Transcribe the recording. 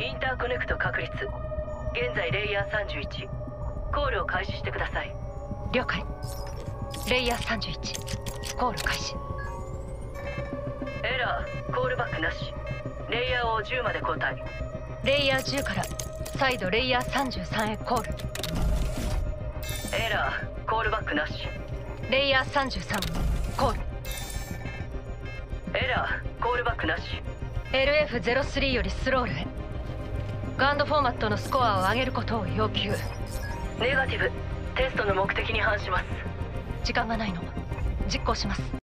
インターコネクト確立。現在レイヤー31コールを開始してください。了解。レイヤー31コール開始。エラーコールバックなし。レイヤーを10まで交代。レイヤー10から再度レイヤー33へコール。エラーコールバックなし。レイヤー33コール。エラーコールバックなし LF03 よりスロールへ。ガンドフォーマットのスコアを上げることを要求。ネガティブ。テストの目的に反します。時間がないの。実行します